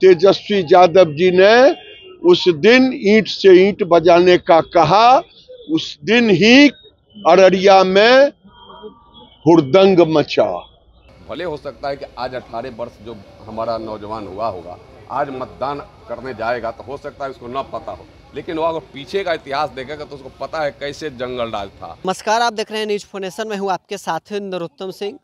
तेजस्वी यादव जी ने उस दिन ईंट से ईंट बजाने का कहा। उस दिन ही अररिया में हुड़दंग मचा। भले हो सकता है कि आज 18 वर्ष जो हमारा नौजवान हुआ होगा आज मतदान करने जाएगा तो हो सकता है उसको न पता हो। लेकिन वो अगर पीछे का इतिहास देखेगा तो उसको पता है कैसे जंगल राज था। नमस्कार आप देख रहे हैं न्यूज़ फोनेशन में हूँ आपके साथ नरोत्तम सिंह।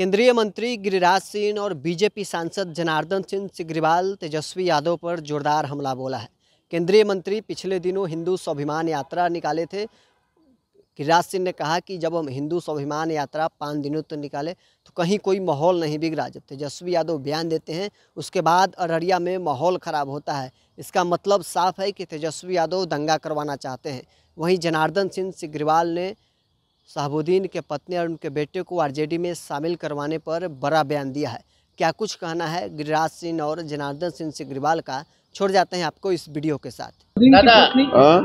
केंद्रीय मंत्री गिरिराज सिंह और बीजेपी सांसद जनार्दन सिंह सिग्रीवाल तेजस्वी यादव पर जोरदार हमला बोला है। केंद्रीय मंत्री पिछले दिनों हिंदू स्वाभिमान यात्रा निकाले थे। गिरिराज सिंह ने कहा कि जब हम हिंदू स्वाभिमान यात्रा पाँच दिनों तक तो निकाले तो कहीं कोई माहौल नहीं बिगड़ा जब तेजस्वी यादव बयान देते हैं, उसके बाद अररिया में माहौल ख़राब होता है। इसका मतलब साफ़ है कि तेजस्वी यादव दंगा करवाना चाहते हैं। वहीं जनार्दन सिंह सिग्रीवाल ने शहाबुद्दीन के पत्नी और उनके बेटे को आरजेडी में शामिल करवाने पर बड़ा बयान दिया है। क्या कुछ कहना है? गिरिराज सिंह और जनार्दन सिंह सिग्रीवाल का छोड़ जाते हैं आपको इस वीडियो के साथ। दादा हाँ?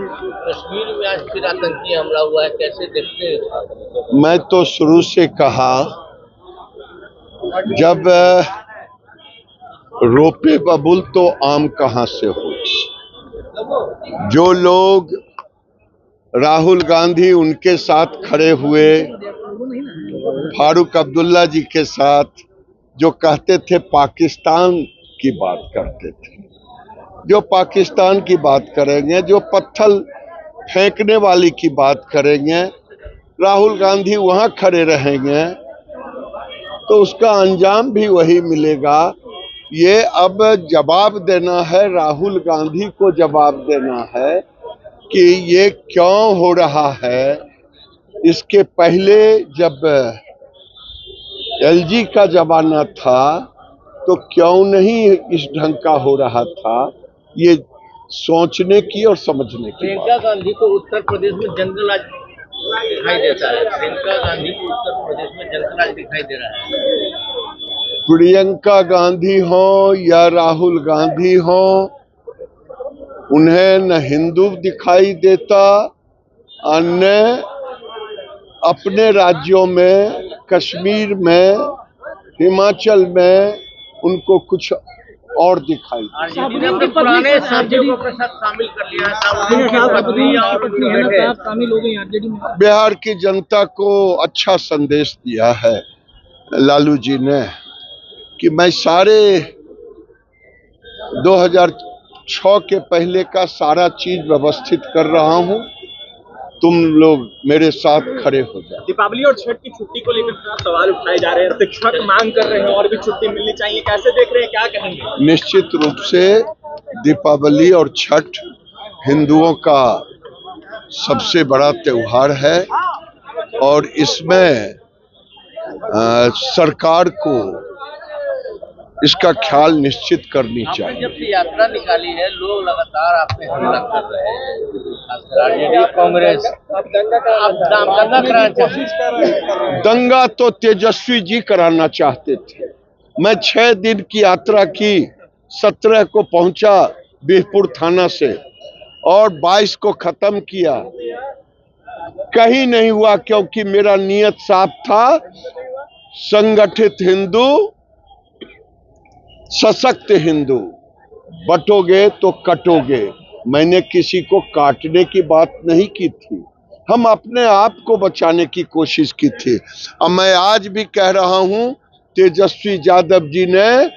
कश्मीर में आज फिर आतंकी हमला हुआ है कैसे देखते हैं? मैं तो शुरू से कहा जब रोपे बबुल तो आम कहाँ से हो जो लोग राहुल गांधी उनके साथ खड़े हुए, फारूक अब्दुल्ला जी के साथ, जो कहते थे पाकिस्तान की बात करते थे। जो पाकिस्तान की बात करेंगे, जो पत्थर फेंकने वाली की बात करेंगे, राहुल गांधी वहाँ खड़े रहेंगे तो उसका अंजाम भी वही मिलेगा। ये अब जवाब देना है, राहुल गांधी को जवाब देना है। कि ये क्यों हो रहा है? इसके पहले जब एलजी का जमाना था तो क्यों नहीं इस ढंग का हो रहा था? ये सोचने की और समझने की प्रियंका गांधी को उत्तर प्रदेश में जंगल दिखाई देता है। प्रियंका गांधी को उत्तर प्रदेश में जंगल दिखाई दे रहा है। प्रियंका गांधी हो या राहुल गांधी हो उन्हें न हिंदू दिखाई देता अन्य अपने राज्यों में कश्मीर में हिमाचल में उनको कुछ और दिखाई अपने पुराने सांसदों के साथ शामिल कर लिया है हो बिहार की जनता को अच्छा संदेश दिया है लालू जी ने कि मैं सारे 2006 के पहले का सारा चीज़ व्यवस्थित कर रहा हूँ। तुम लोग मेरे साथ खड़े हो जाओ। दीपावली और छठ की छुट्टी को लेकर सवाल उठाए जा रहे हैं। शिक्षक मांग कर रहे हैं और भी छुट्टी मिलनी चाहिए। कैसे देख रहे हैं क्या कहेंगे? निश्चित रूप से दीपावली और छठ हिंदुओं का सबसे बड़ा त्यौहार है। और इसमें अ, सरकार को इसका ख्याल निश्चित करनी चाहिए। जब से यात्रा निकाली है लोग लगातार आप पे हमला कर रहे हैं। कांग्रेस। दंगा कराना चाहते हैं। दंगा तो तेजस्वी जी कराना चाहते थे। मैं छह दिन की यात्रा की सत्रह को पहुँचा बीहपुर थाना से और बाईस को खत्म किया। कहीं नहीं हुआ क्योंकि मेरा नियत साफ़ था संगठित हिंदू सशक्त हिंदू। बटोगे तो कटोगे। मैंने किसी को काटने की बात नहीं की थी। हम अपने आप को बचाने की कोशिश की थी। अब मैं आज भी कह रहा हूँ, तेजस्वी यादव जी ने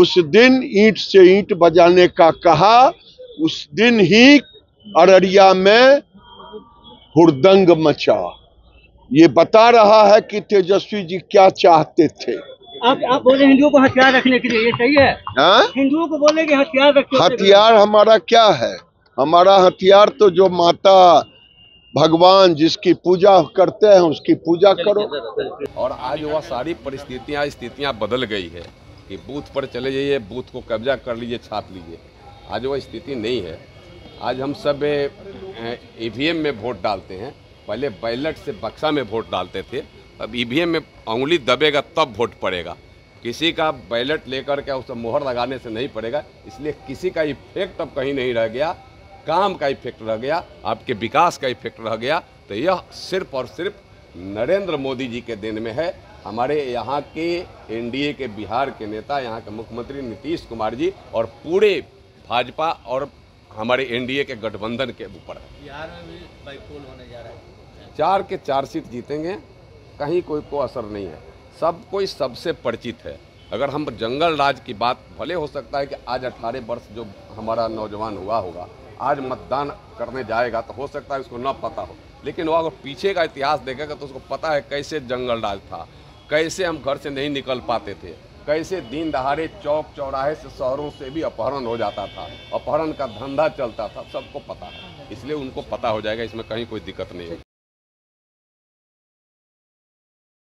उस दिन ईंट से ईंट बजाने का कहा, उस दिन ही अररिया में हुड़दंग मचा। ये बता रहा है कि तेजस्वी जी क्या चाहते थे। आप आप बोले हिंदुओं को हथियार रखने के लिए ये सही है। हाँ? हिंदुओं को बोले कि हथियार रखो हथियार हमारा क्या है? हमारा हथियार तो जो माता भगवान जिसकी पूजा करते हैं उसकी पूजा करो। और आज वह सारी परिस्थितियाँ स्थितियाँ बदल गई है कि बूथ पर चले जाइए बूथ को कब्जा कर लीजिए छाप लीजिए। आज वह स्थिति नहीं है। आज हम सब ईवीएम में वोट डालते हैं। पहले बैलेट से बक्सा में वोट डालते थे। अब ईवीएम में उंगली दबेगा तब वोट पड़ेगा। किसी का बैलेट लेकर के उसे मोहर लगाने से नहीं पड़ेगा। इसलिए किसी का इफ़ेक्ट अब कहीं नहीं रह गया काम का इफ़ेक्ट रह गया आपके विकास का इफ़ेक्ट रह गया। तो यह सिर्फ़ और सिर्फ़ नरेंद्र मोदी जी के दिन में है। हमारे यहाँ के एनडीए के बिहार के नेता यहाँ के मुख्यमंत्री नीतीश कुमार जी और पूरे भाजपा और हमारे एनडीए के गठबंधन के ऊपर। है बिहार में भी होने जा रहा है। चार के चार सीट जीतेंगे। कहीं कोई को असर नहीं है। सब कोई सबसे परिचित है। अगर हम जंगल राज की बात भले हो सकता है कि आज 18 वर्ष जो हमारा नौजवान हुआ होगा, आज मतदान करने जाएगा तो हो सकता है उसको न पता हो। लेकिन वो अगर पीछे का इतिहास देखेगा तो उसको पता है कैसे जंगल राज था, कैसे हम घर से नहीं निकल पाते थे, कैसे दिन दहाड़े चौक चौराहे से शहरों से भी अपहरण हो जाता था, अपहरण का धंधा चलता था, सबको पता है। इसलिए उनको पता हो जाएगा, इसमें कहीं कोई दिक्कत नहीं है।